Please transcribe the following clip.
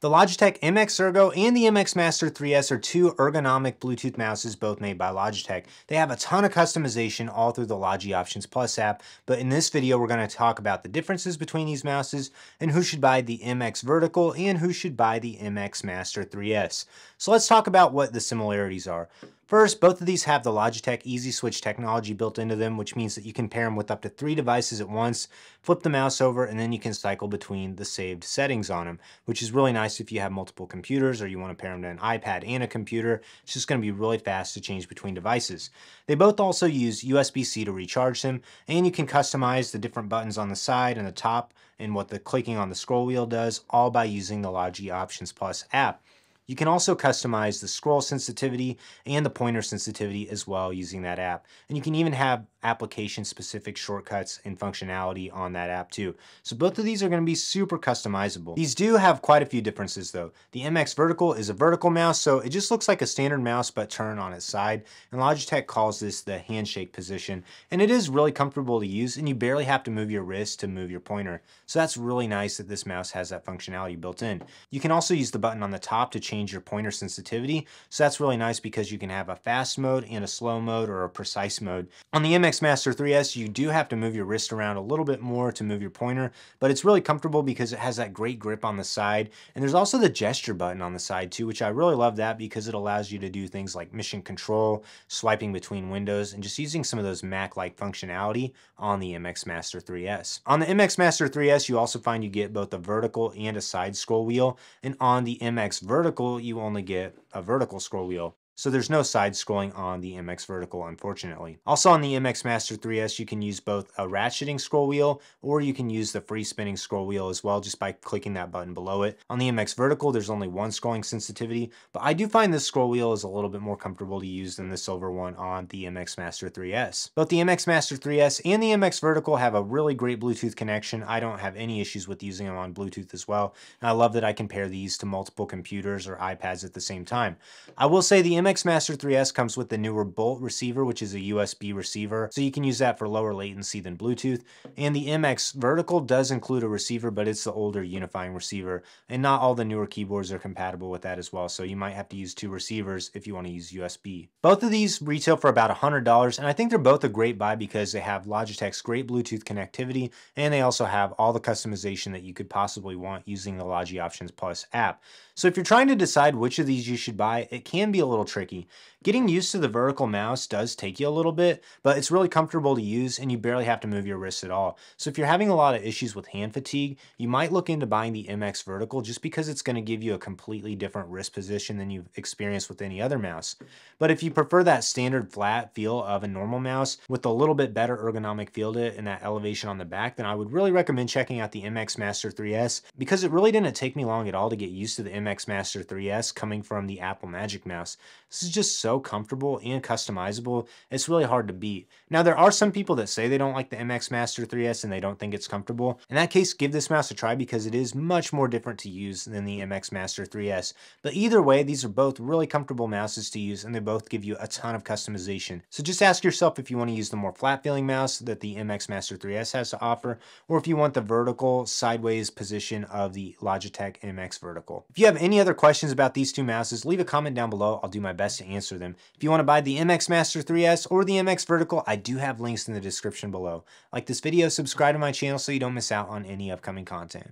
The Logitech MX Ergo and the MX Master 3S are two ergonomic Bluetooth mouses both made by Logitech. They have a ton of customization all through the Logi Options Plus app, but in this video we're going to talk about the differences between these mouses and who should buy the MX Vertical and who should buy the MX Master 3S. So let's talk about what the similarities are. First, both of these have the Logitech Easy Switch technology built into them, which means that you can pair them with up to three devices at once, flip the mouse over, and then you can cycle between the saved settings on them, which is really nice if you have multiple computers or you want to pair them to an iPad and a computer. It's just going to be really fast to change between devices. They both also use USB-C to recharge them, and you can customize the different buttons on the side and the top and what the clicking on the scroll wheel does, all by using the Logi Options Plus app. You can also customize the scroll sensitivity and the pointer sensitivity as well using that app. And you can even have application specific shortcuts and functionality on that app too. So both of these are going to be super customizable. These do have quite a few differences though. The MX Vertical is a vertical mouse, so it just looks like a standard mouse but turned on its side. And Logitech calls this the handshake position. And it is really comfortable to use and you barely have to move your wrist to move your pointer. So that's really nice that this mouse has that functionality built in. You can also use the button on the top to change your pointer sensitivity. So that's really nice because you can have a fast mode and a slow mode or a precise mode. On the MX Master 3S, you do have to move your wrist around a little bit more to move your pointer, but it's really comfortable because it has that great grip on the side. And there's also the gesture button on the side too, which I really love that because it allows you to do things like mission control, swiping between windows, and just using some of those Mac-like functionality on the MX Master 3S. On the MX Master 3S, you also find you get both a vertical and a side scroll wheel. And on the MX Vertical, you only get a vertical scroll wheel. So there's no side scrolling on the MX Vertical, unfortunately. Also on the MX Master 3S, you can use both a ratcheting scroll wheel or you can use the free spinning scroll wheel as well just by clicking that button below it. On the MX Vertical, there's only one scrolling sensitivity, but I do find this scroll wheel is a little bit more comfortable to use than the silver one on the MX Master 3S. Both the MX Master 3S and the MX Vertical have a really great Bluetooth connection. I don't have any issues with using them on Bluetooth as well. And I love that I can pair these to multiple computers or iPads at the same time. I will say the MX MX Master 3S comes with the newer Bolt receiver, which is a USB receiver, so you can use that for lower latency than Bluetooth. And the MX Vertical does include a receiver, but it's the older unifying receiver, and not all the newer keyboards are compatible with that as well, so you might have to use two receivers if you want to use USB. Both of these retail for about $100, and I think they're both a great buy because they have Logitech's great Bluetooth connectivity, and they also have all the customization that you could possibly want using the Logi Options Plus app. So if you're trying to decide which of these you should buy, it can be a little tricky. Getting used to the vertical mouse does take you a little bit, but it's really comfortable to use and you barely have to move your wrists at all. So if you're having a lot of issues with hand fatigue, you might look into buying the MX Vertical just because it's going to give you a completely different wrist position than you've experienced with any other mouse. But if you prefer that standard flat feel of a normal mouse with a little bit better ergonomic feel to it and that elevation on the back, then I would really recommend checking out the MX Master 3S because it really didn't take me long at all to get used to the MX Master 3S coming from the Apple Magic Mouse. This is just so comfortable and customizable, it's really hard to beat. Now, there are some people that say they don't like the MX Master 3S and they don't think it's comfortable. In that case, give this mouse a try because it is much more different to use than the MX Master 3S. But either way, these are both really comfortable mouses to use and they both give you a ton of customization. So just ask yourself if you want to use the more flat feeling mouse that the MX Master 3S has to offer, or if you want the vertical sideways position of the Logitech MX Vertical. If you have any other questions about these two mouses, leave a comment down below. I'll do my best to answer them. If you want to buy the MX Master 3S or the MX Vertical, I do have links in the description below. Like this video, subscribe to my channel so you don't miss out on any upcoming content.